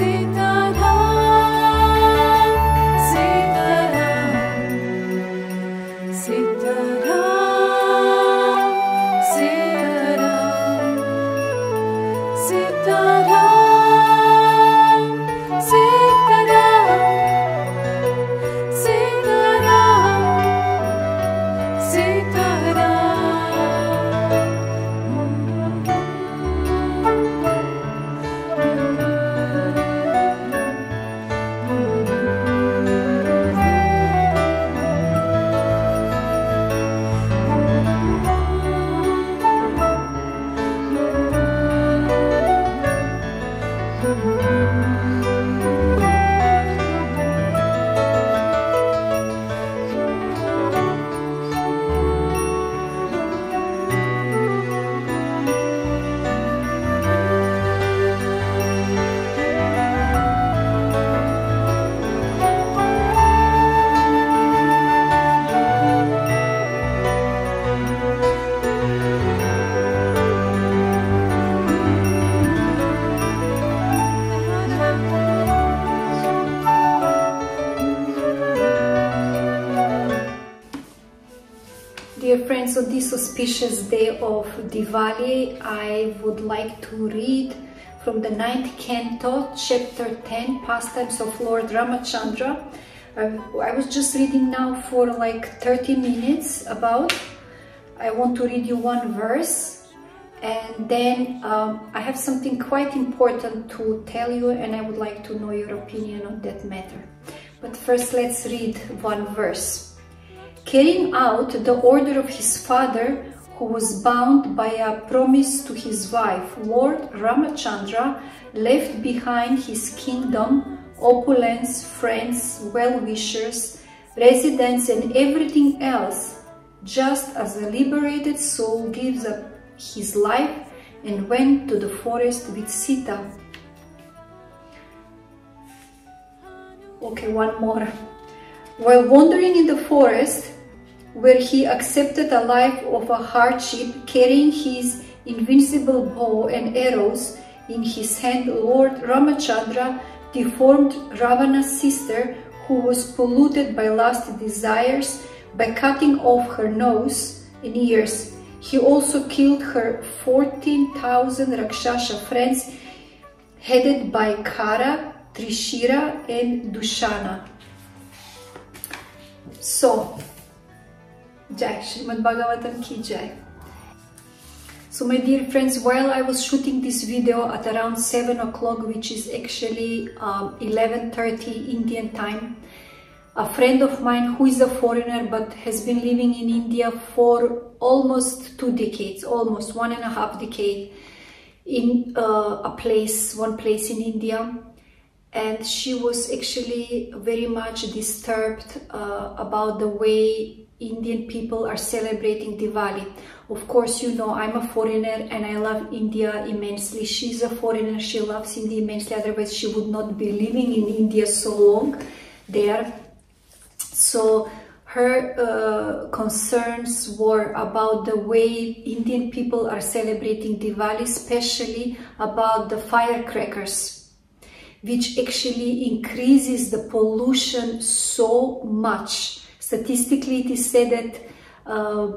see the Auspicious day of Diwali, I would like to read from the ninth canto, chapter 10, Pastimes of Lord Ramachandra. I was just reading now for like 30 minutes about. I want to read you one verse and then um, I have something quite important to tell you and I would like to know your opinion on that matter. But first let's read one verse carrying out the order of his father who was bound by a promise to his wife, Lord Ramachandra left behind his kingdom, opulence, friends, well-wishers, residence and everything else, just as a liberated soul gives up his life and went to the forest with Sita. Okay, one more. While wandering in the forest, where he accepted a life of a hardship, carrying his invincible bow and arrows in his hand, Lord Ramachandra deformed Ravana's sister, who was polluted by lust desires, by cutting off her nose and ears. He also killed her 14,000 Rakshasa friends, headed by Kara, Trishira, and Dushana. So, Jai Srimad Bhagavatam Ki Jai. So my dear friends, while I was shooting this video at around 7 o'clock, which is actually um, 11.30 Indian time, a friend of mine who is a foreigner but has been living in India for almost two decades, almost one and a half decade, in uh, a place, one place in India, and she was actually very much disturbed uh, about the way Indian people are celebrating Diwali. Of course, you know, I'm a foreigner and I love India immensely. She's a foreigner, she loves India immensely, otherwise she would not be living in India so long there. So her uh, concerns were about the way Indian people are celebrating Diwali, especially about the firecrackers which actually increases the pollution so much. Statistically, it is said that uh,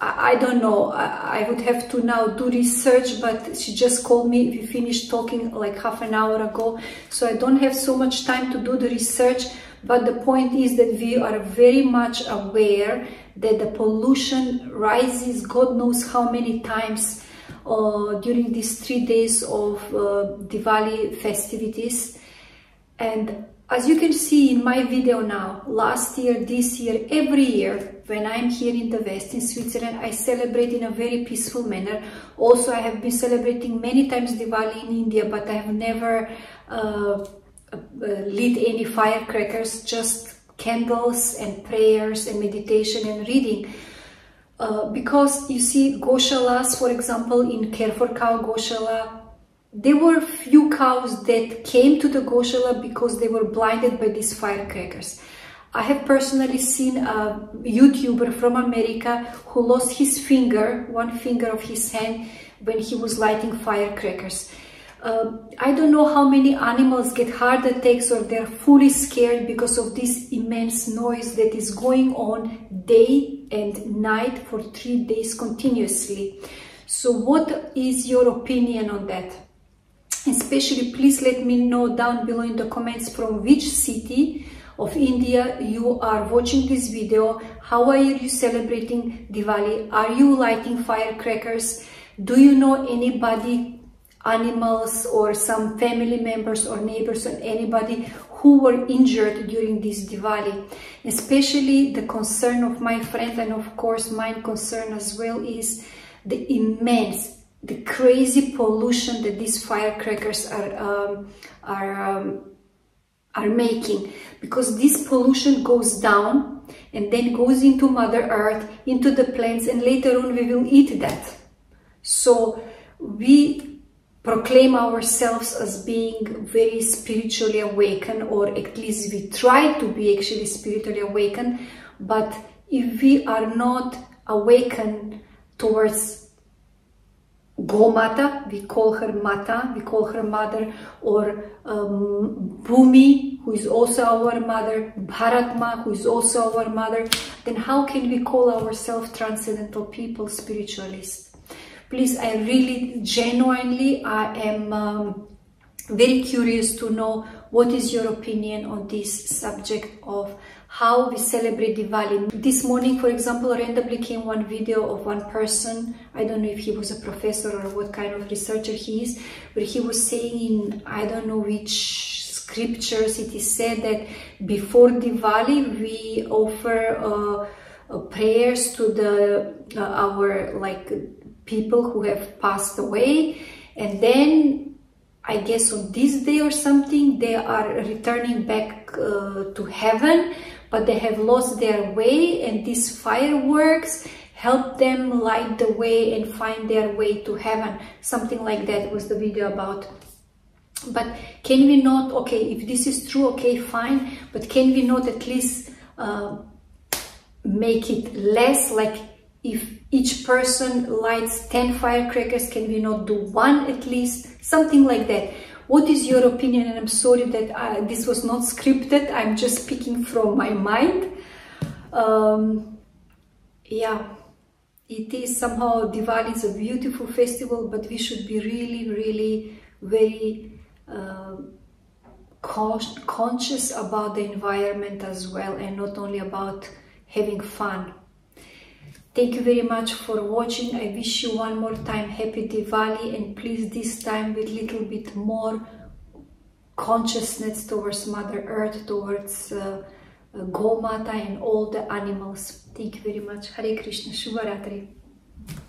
I, don't know, I, I, would have to now do research, but she just called me, we finished talking like half an hour ago, so I don't have so much time to do the research, but the point is that we are very much aware that the pollution rises God knows how many times uh, during these three days of uh, Diwali festivities. And as you can see in my video now, last year, this year, every year, when I'm here in the West, in Switzerland, I celebrate in a very peaceful manner. Also, I have been celebrating many times Diwali in India, but I have never uh, uh, lit any firecrackers, just candles and prayers and meditation and reading. Uh, because you see Goshalas, for example, in Care for Cow Goshala, there were few cows that came to the Goshala because they were blinded by these firecrackers. I have personally seen a YouTuber from America who lost his finger, one finger of his hand, when he was lighting firecrackers. Uh, I don't know how many animals get heart attacks or they're fully scared because of this immense noise that is going on day and night for three days continuously. So what is your opinion on that? Especially please let me know down below in the comments from which city of India you are watching this video. How are you celebrating Diwali? Are you lighting firecrackers? Do you know anybody, animals or some family members or neighbors or anybody who were injured during this Diwali? Especially the concern of my friend and of course my concern as well is the immense the crazy pollution that these firecrackers are um, are um, are making. Because this pollution goes down and then goes into mother earth into the plants and later on we will eat that. So we proclaim ourselves as being very spiritually awakened or at least we try to be actually spiritually awakened. But if we are not awakened towards Gomata, we call her Mata, we call her mother, or um, Bhumi, who is also our mother, Bharatma, who is also our mother, then how can we call ourselves transcendental people, spiritualists? Please, I really, genuinely, I am um, very curious to know what is your opinion on this subject of how we celebrate Diwali. This morning, for example, randomly came one video of one person. I don't know if he was a professor or what kind of researcher he is, but he was saying in I don't know which scriptures it is said that before Diwali we offer uh, uh, prayers to the uh, our like people who have passed away, and then I guess on this day or something, they are returning back uh, to heaven, but they have lost their way and these fireworks help them light the way and find their way to heaven. Something like that was the video about. But can we not, okay, if this is true, okay, fine, but can we not at least uh, make it less like if each person lights 10 firecrackers, can we not do one at least? Something like that. What is your opinion? And I'm sorry that uh, this was not scripted. I'm just speaking from my mind. Um, yeah, it is somehow Diwali is a beautiful festival, but we should be really, really very uh, conscious about the environment as well and not only about having fun. Thank you very much for watching. I wish you one more time happy Diwali and please this time with little bit more consciousness towards Mother Earth, towards uh, uh Gomata and all the animals. Thank you very much. Hare Krishna. Shubharatri.